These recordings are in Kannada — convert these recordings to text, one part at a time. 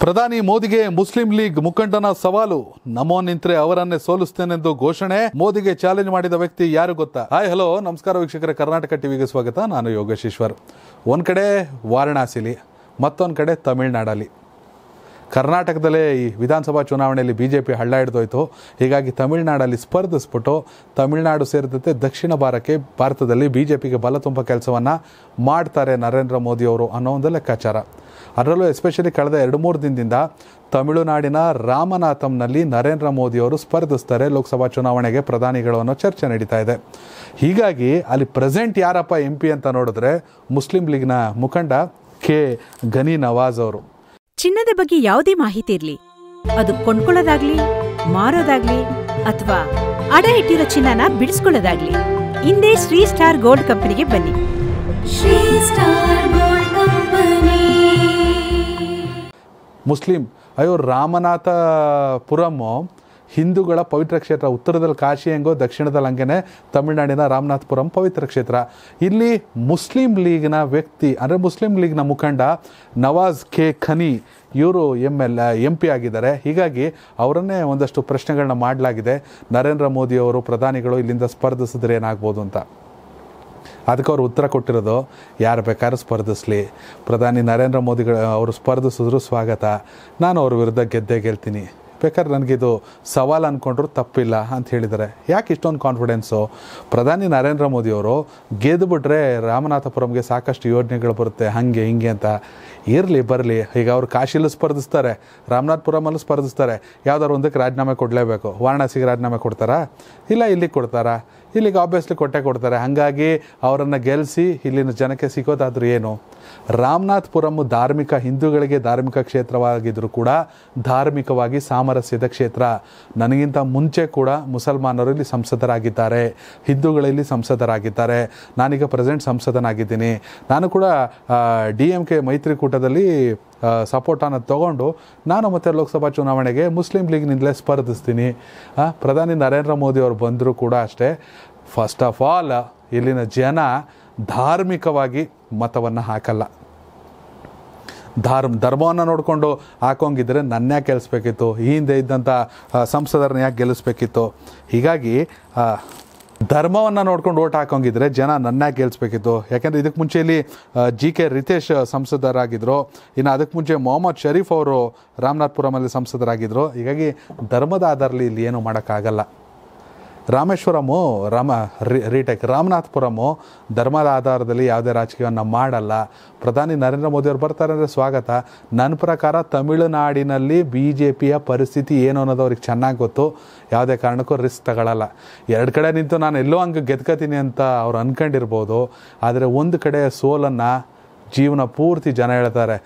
ಪ್ರಧಾನಿ ಮೋದಿಗೆ ಮುಸ್ಲಿಂ ಲೀಗ್ ಮುಖಂಡನ ಸವಾಲು. ನಮೋ ನಿಂತ್ರೆ ಅವರನ್ನೇ ಸೋಲಿಸ್ತೇನೆಂದು ಘೋಷಣೆ. ಮೋದಿಗೆ ಚಾಲೆಂಜ್ ಮಾಡಿದ ವ್ಯಕ್ತಿ ಯಾರು ಗೊತ್ತಾ? Hi, hello. ನಮಸ್ಕಾರ ವೀಕ್ಷಕರ. ಕರ್ನಾಟಕ ಟಿವಿಗೆ ಸ್ವಾಗತ. ನಾನು ಯೋಗೇಶ್ ಈಶ್ವರ್. ಒಂದು ಕಡೆ ವಾರಣಾಸಿಲಿ, ಮತ್ತೊಂದು ಕಡೆ ತಮಿಳ್ನಾಡಲ್ಲಿ. ಕರ್ನಾಟಕದಲ್ಲೇ ಈ ವಿಧಾನಸಭಾ ಚುನಾವಣೆಯಲ್ಲಿ ಬಿ ಜೆ ಪಿ ಹಳ್ಳ ಹಿಡಿದೋಯ್ತು. ಹೀಗಾಗಿ ತಮಿಳುನಾಡಲ್ಲಿ ಸ್ಪರ್ಧಿಸ್ಬಿಟ್ಟು ತಮಿಳುನಾಡು ಸೇರಿದಂತೆ ದಕ್ಷಿಣ ಭಾರತಕ್ಕೆ ಭಾರತದಲ್ಲಿ ಬಿ ಜೆ ಪಿಗೆ ಬಲ ತುಂಬ ಕೆಲಸವನ್ನು ಮಾಡ್ತಾರೆ ನರೇಂದ್ರ ಮೋದಿಯವರು ಅನ್ನೋ ಒಂದು ಲೆಕ್ಕಾಚಾರ. ಅದರಲ್ಲೂ ಎಸ್ಪೆಷಲಿ ಕಳೆದ ಎರಡು ಮೂರು ದಿನದಿಂದ ತಮಿಳುನಾಡಿನ ರಾಮನಾಥಂನಲ್ಲಿ ನರೇಂದ್ರ ಮೋದಿಯವರು ಸ್ಪರ್ಧಿಸ್ತಾರೆ ಲೋಕಸಭಾ ಚುನಾವಣೆಗೆ ಪ್ರಧಾನಿಗಳು ಅನ್ನೋ ಚರ್ಚೆ ನಡೀತಾ ಇದೆ. ಹೀಗಾಗಿ ಅಲ್ಲಿ ಪ್ರೆಸೆಂಟ್ ಯಾರಪ್ಪ ಎಂ ಪಿ ಅಂತ ನೋಡಿದ್ರೆ ಮುಸ್ಲಿಂ ಲೀಗ್ನ ಮುಖಂಡ ಕೆ ಗನಿ ನವಾಜ್ ಅವರು. ಚಿನ್ನದ ಬಗ್ಗೆ ಯಾವುದೇ ಮಾಹಿತಿ ಇರಲಿ. ಅದು ಕೊಂಡ್ಕೊಳ್ಳೋದಾಗ್ಲಿ ಮಾರೋದಾಗ್ಲಿ ಅಥವಾ ಅಡ ಇಟ್ಟಿರೋ ಚಿನ್ನನ ಬಿಡಿಸ್ಕೊಳ್ಳೋದಾಗ್ಲಿ. ಹಿಂದೆ ಶ್ರೀ ಸ್ಟಾರ್ ಗೋಲ್ಡ್ ಕಂಪನಿಗೆ ಬನ್ನಿ. Shri star gold. ಮುಸ್ಲಿಂ ಅಯ್ಯೋ ರಾಮನಾಥಪುರಮು ಹಿಂದೂಗಳ ಪವಿತ್ರ ಕ್ಷೇತ್ರ, ಉತ್ತರದಲ್ಲಿ ಕಾಶಿ ಹೆಂಗೋ ದಕ್ಷಿಣದಲ್ಲಿ ಹಂಗೇನೆ ತಮಿಳುನಾಡಿನ ರಾಮನಾಥಪುರಂ ಪವಿತ್ರ ಕ್ಷೇತ್ರ. ಇಲ್ಲಿ ಮುಸ್ಲಿಂ ಲೀಗ್ನ ವ್ಯಕ್ತಿ, ಅಂದರೆ ಮುಸ್ಲಿಂ ಲೀಗ್ನ ಮುಖಂಡ ನವಾಜ್ ಕೆ ಖನಿ, ಇವರು ಎಂ ಎಲ್, ಎಂ ಪಿ ಆಗಿದ್ದಾರೆ. ಹೀಗಾಗಿ ಅವರನ್ನೇ ಒಂದಷ್ಟು ಪ್ರಶ್ನೆಗಳನ್ನ ಮಾಡಲಾಗಿದೆ. ನರೇಂದ್ರ ಮೋದಿಯವರು ಪ್ರಧಾನಿಗಳು ಇಲ್ಲಿಂದ ಸ್ಪರ್ಧಿಸಿದ್ರೆ ಏನಾಗ್ಬೋದು ಅಂತ. ಅದಕ್ಕೆ ಅವರು ಉತ್ತರ ಕೊಟ್ಟಿರೋದು, ಯಾರು ಬೇಕಾದ್ರೂ ಸ್ಪರ್ಧಿಸ್ಲಿ. ಪ್ರಧಾನಿ ನರೇಂದ್ರ ಮೋದಿಗಳು, ಅವರು ಸ್ಪರ್ಧಿಸಿದ್ರು ಸ್ವಾಗತ. ನಾನು ಅವ್ರ ವಿರುದ್ಧ ಗೆದ್ದೇ ಗೆಲ್ತೀನಿ. ಬೇಕಾದ್ರೆ ನನಗಿದು ಸವಾಲು ಅಂದ್ಕೊಂಡ್ರು ತಪ್ಪಿಲ್ಲ ಅಂತ ಹೇಳಿದ್ದಾರೆ. ಯಾಕೆ ಇಷ್ಟೊಂದು ಕಾನ್ಫಿಡೆನ್ಸು ಪ್ರಧಾನಿ ನರೇಂದ್ರ ಮೋದಿಯವರು ಗೆದ್ದುಬಿಟ್ರೆ ರಾಮನಾಥಪುರಂಗೆ ಸಾಕಷ್ಟು ಯೋಜನೆಗಳು ಬರುತ್ತೆ, ಹಾಗೆ ಹಿಂಗೆ ಅಂತ. ಇರಲಿ, ಬರಲಿ. ಈಗ ಅವರು ಕಾಶಿಲೂ ಸ್ಪರ್ಧಿಸ್ತಾರೆ, ರಾಮನಾಥಪುರಮಲ್ಲೂ ಸ್ಪರ್ಧಿಸ್ತಾರೆ. ಯಾವ್ದಾದ್ರು ಒಂದಕ್ಕೆ ರಾಜೀನಾಮೆ ಕೊಡಲೇಬೇಕು. ವಾರಣಾಸಿಗೆ ರಾಜೀನಾಮೆ ಕೊಡ್ತಾರಾ? ಇಲ್ಲ, ಇಲ್ಲಿಗೆ ಕೊಡ್ತಾರಾ? ಇಲ್ಲಿಗೆ ಆಬ್ವಿಯಸ್ಲಿ ಕೊಟ್ಟೆ ಕೊಡ್ತಾರೆ. ಹಾಗಾಗಿ ಅವರನ್ನು ಗೆಲ್ಲಿಸಿ ಇಲ್ಲಿನ ಜನಕ್ಕೆ ಸಿಗೋದಾದ್ರೂ ಏನು? ರಾಮನಾಥ್ಪುರಂ ಧಾರ್ಮಿಕ ಹಿಂದೂಗಳಿಗೆ ಧಾರ್ಮಿಕ ಕ್ಷೇತ್ರವಾಗಿದ್ದರೂ ಕೂಡ ಧಾರ್ಮಿಕವಾಗಿ ಸಾಮರಸ್ಯದ ಕ್ಷೇತ್ರ. ನನಗಿಂತ ಮುಂಚೆ ಕೂಡ ಮುಸಲ್ಮಾನರು ಇಲ್ಲಿ ಸಂಸದರಾಗಿದ್ದಾರೆ. ಹಿಂದೂಗಳಲ್ಲಿ ಸಂಸದರಾಗಿದ್ದಾರೆ. ನಾನೀಗ ಪ್ರೆಸೆಂಟ್ ಸಂಸದನಾಗಿದ್ದೀನಿ. ನಾನು ಕೂಡ ಡಿ ಎಂ ಕೆ ಮೈತ್ರಿಕೂಟದಲ್ಲಿ ಸಪೋರ್ಟನ್ನು ತಗೊಂಡು ನಾನು ಮತ್ತೆ ಲೋಕಸಭಾ ಚುನಾವಣೆಗೆ ಮುಸ್ಲಿಂ ಲೀಗ್ನಿಂದಲೇ ಸ್ಪರ್ಧಿಸ್ತೀನಿ. ಪ್ರಧಾನಿ ನರೇಂದ್ರ ಮೋದಿ ಅವರು ಬಂದರೂ ಕೂಡ ಅಷ್ಟೇ. ಫಸ್ಟ್ ಆಫ್ ಆಲ್ ಇಲ್ಲಿನ ಜನ ಧಾರ್ಮಿಕವಾಗಿ ಮತವನ್ನು ಹಾಕಲ್ಲ. ಧರ್ಮ, ಧರ್ಮವನ್ನು ನೋಡಿಕೊಂಡು ಹಾಕೋಂಗಿದ್ರೆ ನನ್ನ ಯಾಕೆ ಗೆಲ್ಲಿಸ್ಬೇಕಿತ್ತು ಈ ಹಿಂದೆ ಇದ್ದಂಥ ಸಂಸದರನ್ನ ಯಾಕೆ ಗೆಲ್ಲಿಸ್ಬೇಕಿತ್ತು ಹೀಗಾಗಿ ಧರ್ಮವನ್ನು ನೋಡ್ಕೊಂಡು ಓಟ್ ಹಾಕೋಂಗಿದ್ರೆ ಜನ ನನ್ನ ಗೆಲ್ಲಿಸ್ಬೇಕಿತ್ತು ಯಾಕೆಂದರೆ ಇದಕ್ಕೆ ಮುಂಚೆ ಇಲ್ಲಿ ಜಿ ಕೆ ರಿತೇಶ್ ಸಂಸದರಾಗಿದ್ದರು ಇನ್ನು ಅದಕ್ಕೆ ಮುಂಚೆ ಮೊಹಮ್ಮದ್ ಶರೀಫ್ ಅವರು ರಾಮನಾಥ್ಪುರಮಲ್ಲಿ ಸಂಸದರಾಗಿದ್ದರು ಹೀಗಾಗಿ ಧರ್ಮದ ಆಧಾರಲ್ಲಿ ಇಲ್ಲಿ ಏನೂ ಮಾಡೋಕ್ಕಾಗಲ್ಲ. ರಾಮೇಶ್ವರಮು ರಾಮ ರೀಟೆಕ್, ರಾಮನಾಥಪುರಮು ಧರ್ಮದ ಆಧಾರದಲ್ಲಿ ಯಾವುದೇ ರಾಜಕೀಯವನ್ನು ಮಾಡಲ್ಲ. ಪ್ರಧಾನಿ ನರೇಂದ್ರ ಮೋದಿ ಅವರು ಬರ್ತಾರೆ ಅಂದರೆ ಸ್ವಾಗತ. ನನ್ನ ಪ್ರಕಾರ ತಮಿಳುನಾಡಿನಲ್ಲಿ ಬಿ ಜೆ ಪಿಯ ಪರಿಸ್ಥಿತಿ ಏನು ಅನ್ನೋದು ಅವ್ರಿಗೆ ಚೆನ್ನಾಗಿ ಗೊತ್ತು. ಯಾವುದೇ ಕಾರಣಕ್ಕೂ ರಿಸ್ಕ್ ತಗೊಳ್ಳಲ್ಲ ಎರಡು ಕಡೆ ನಿಂತು ನಾನು ಎಲ್ಲೋ ಹಂಗೆ ಗೆದ್ಕೋತೀನಿ ಅಂತ ಅವ್ರು ಅಂದ್ಕೊಂಡಿರ್ಬೋದು ಆದರೆ ಒಂದು ಕಡೆ ಸೋಲನ್ನು ಜೀವನ ಪೂರ್ತಿ ಜನ ಹೇಳ್ತಾರೆ.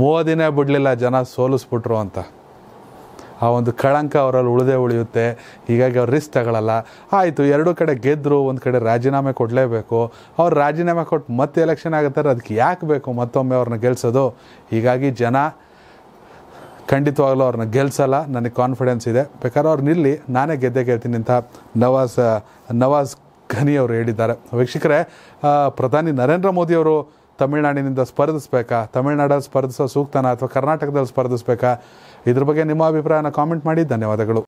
ಮೋದಿನೇ ಬಿಡಲಿಲ್ಲ, ಜನ ಸೋಲಿಸ್ಬಿಟ್ರು ಅಂತ. ಆ ಒಂದು ಕಳಂಕ ಅವರಲ್ಲಿ ಉಳಿದೇ ಉಳಿಯುತ್ತೆ. ಹೀಗಾಗಿ ಅವ್ರು ರಿಸ್ಕ್ ತಗೊಳ್ಳಲ್ಲ ಆಯಿತು, ಎರಡು ಕಡೆ ಗೆದ್ದರು ಒಂದು ಕಡೆ ರಾಜೀನಾಮೆ ಕೊಡಲೇಬೇಕು. ಅವ್ರು ರಾಜೀನಾಮೆ ಕೊಟ್ಟು ಮತ್ತೆ ಎಲೆಕ್ಷನ್ ಆಗುತ್ತಾರೆ ಅದಕ್ಕೆ ಯಾಕೆ ಬೇಕು ಮತ್ತೊಮ್ಮೆ ಅವ್ರನ್ನ ಗೆಲ್ಸೋದು? ಹೀಗಾಗಿ ಜನ ಖಂಡಿತವಾಗ್ಲೂ ಅವ್ರನ್ನ ಗೆಲ್ಸಲ್ಲ. ನನಗೆ ಕಾನ್ಫಿಡೆನ್ಸ್ ಇದೆ. ಬೇಕಾದ್ರೆ ಅವ್ರು ನಿಲ್ಲಿ. ನಾನೇ ಗೆದ್ದೆ ಗೆಲ್ತೀನಿ ಅಂತ ನವಾಜ್ ನವಾಜ್ ಘನಿ ಅವರು ಹೇಳಿದ್ದಾರೆ. ವೀಕ್ಷಕರೇ ಪ್ರಧಾನಿ ನರೇಂದ್ರ ಮೋದಿಯವರು ತಮಿಳುನಾಡಿನಿಂದ ಸ್ಪರ್ಧಿಸ್ಬೇಕಾ? ತಮಿಳುನಾಡಲ್ಲಿ ಸ್ಪರ್ಧಿಸೋ ಸೂಕ್ತನ ಅಥವಾ ಕರ್ನಾಟಕದಲ್ಲಿ ಸ್ಪರ್ಧಿಸ್ಬೇಕಾ? ಇದ್ರ ಬಗ್ಗೆ ನಿಮ್ಮ ಅಭಿಪ್ರಾಯನ ಕಾಮೆಂಟ್ ಮಾಡಿ. ಧನ್ಯವಾದಗಳು.